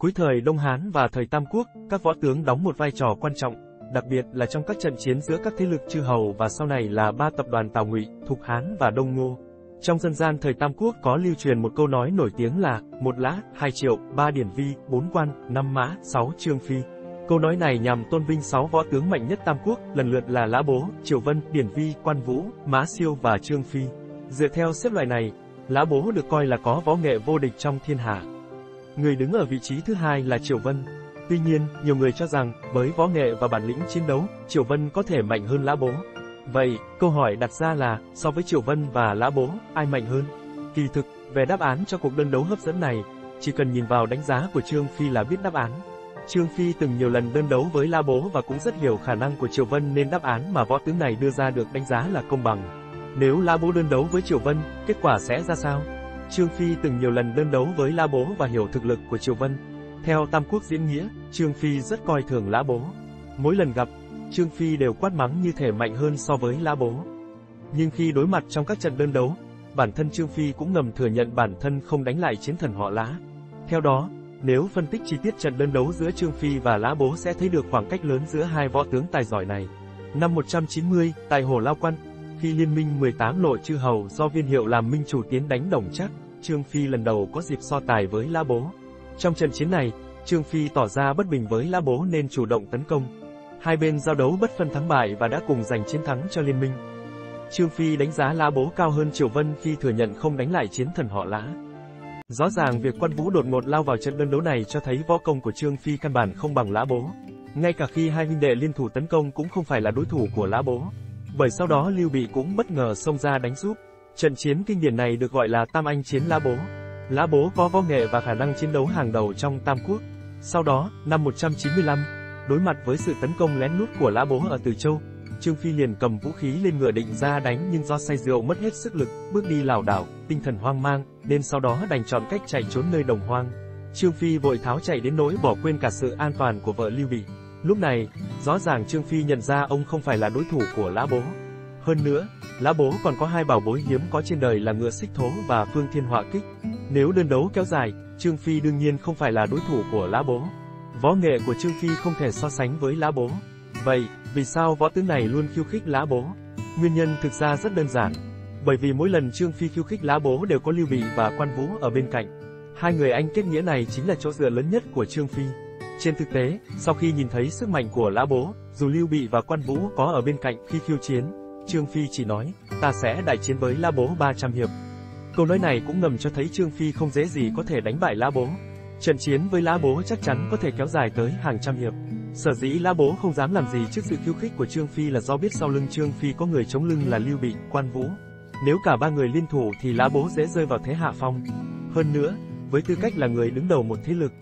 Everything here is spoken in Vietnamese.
Cuối thời Đông Hán và thời Tam Quốc, các võ tướng đóng một vai trò quan trọng, đặc biệt là trong các trận chiến giữa các thế lực chư hầu và sau này là ba tập đoàn Tào Ngụy, Thục Hán và Đông Ngô. Trong dân gian thời Tam Quốc có lưu truyền một câu nói nổi tiếng là, một lã, hai triệu, ba điển vi, bốn quan, năm mã, sáu trương phi. Câu nói này nhằm tôn vinh sáu võ tướng mạnh nhất Tam Quốc, lần lượt là Lã Bố, Triều Vân, Điển Vi, Quan Vũ, Mã Siêu và Trương Phi. Dựa theo xếp loại này, Lã Bố được coi là có võ nghệ vô địch trong thiên hạ. Người đứng ở vị trí thứ hai là Triệu Vân. Tuy nhiên, nhiều người cho rằng, với võ nghệ và bản lĩnh chiến đấu, Triệu Vân có thể mạnh hơn Lã Bố. Vậy, câu hỏi đặt ra là, so với Triệu Vân và Lã Bố, ai mạnh hơn? Kỳ thực, về đáp án cho cuộc đơn đấu hấp dẫn này, chỉ cần nhìn vào đánh giá của Trương Phi là biết đáp án. Trương Phi từng nhiều lần đơn đấu với La Bố và cũng rất hiểu khả năng của Triều Vân nên đáp án mà võ tướng này đưa ra được đánh giá là công bằng. Nếu La Bố đơn đấu với Triều Vân, kết quả sẽ ra sao? Trương Phi từng nhiều lần đơn đấu với La Bố và hiểu thực lực của Triều Vân. Theo Tam Quốc diễn nghĩa, Trương Phi rất coi thường La Bố. Mỗi lần gặp, Trương Phi đều quát mắng như thể mạnh hơn so với La Bố. Nhưng khi đối mặt trong các trận đơn đấu, bản thân Trương Phi cũng ngầm thừa nhận bản thân không đánh lại chiến thần họ Lã. Theo đó, nếu phân tích chi tiết trận đơn đấu giữa Trương Phi và Lã Bố sẽ thấy được khoảng cách lớn giữa hai võ tướng tài giỏi này. Năm 190, tại Hồ Lao Quan, khi Liên minh 18 lộ chư hầu do viên hiệu làm minh chủ tiến đánh đồng chắc, Trương Phi lần đầu có dịp so tài với La Bố. Trong trận chiến này, Trương Phi tỏ ra bất bình với La Bố nên chủ động tấn công. Hai bên giao đấu bất phân thắng bại và đã cùng giành chiến thắng cho liên minh. Trương Phi đánh giá La Bố cao hơn Triều Vân khi thừa nhận không đánh lại chiến thần họ Lã. Rõ ràng việc quan vũ đột ngột lao vào trận đơn đấu này cho thấy võ công của Trương Phi căn bản không bằng Lã Bố. Ngay cả khi hai huynh đệ liên thủ tấn công cũng không phải là đối thủ của Lã Bố. Bởi sau đó Lưu Bị cũng bất ngờ xông ra đánh giúp. Trận chiến kinh điển này được gọi là Tam Anh chiến Lã Bố. Lã Bố có võ nghệ và khả năng chiến đấu hàng đầu trong Tam Quốc. Sau đó, năm 195, đối mặt với sự tấn công lén lút của Lã Bố ở Từ Châu, Trương Phi liền cầm vũ khí lên ngựa định ra đánh nhưng do say rượu mất hết sức lực, bước đi lảo đảo, tinh thần hoang mang, nên sau đó đành chọn cách chạy trốn nơi đồng hoang. Trương Phi vội tháo chạy đến nỗi bỏ quên cả sự an toàn của vợ Lưu Bị. Lúc này, rõ ràng Trương Phi nhận ra ông không phải là đối thủ của Lã Bố. Hơn nữa, Lã Bố còn có hai bảo bối hiếm có trên đời là ngựa xích thố và phương thiên họa kích. Nếu đơn đấu kéo dài, Trương Phi đương nhiên không phải là đối thủ của Lã Bố. Võ nghệ của Trương Phi không thể so sánh với Lã Bố. Vậy, vì sao võ tướng này luôn khiêu khích Lã Bố? Nguyên nhân thực ra rất đơn giản. Bởi vì mỗi lần Trương Phi khiêu khích Lã Bố đều có Lưu Bị và Quan Vũ ở bên cạnh. Hai người anh kết nghĩa này chính là chỗ dựa lớn nhất của Trương Phi. Trên thực tế, sau khi nhìn thấy sức mạnh của Lã Bố, dù Lưu Bị và Quan Vũ có ở bên cạnh khi khiêu chiến, Trương Phi chỉ nói, ta sẽ đại chiến với Lã Bố 300 hiệp. Câu nói này cũng ngầm cho thấy Trương Phi không dễ gì có thể đánh bại Lã Bố. Trận chiến với Lã Bố chắc chắn có thể kéo dài tới hàng trăm hiệp. Sở dĩ Lã Bố không dám làm gì trước sự khiêu khích của Trương Phi là do biết sau lưng Trương Phi có người chống lưng là Lưu Bị, Quan Vũ. Nếu cả ba người liên thủ thì Lã Bố dễ rơi vào thế hạ phong. Hơn nữa, với tư cách là người đứng đầu một thế lực,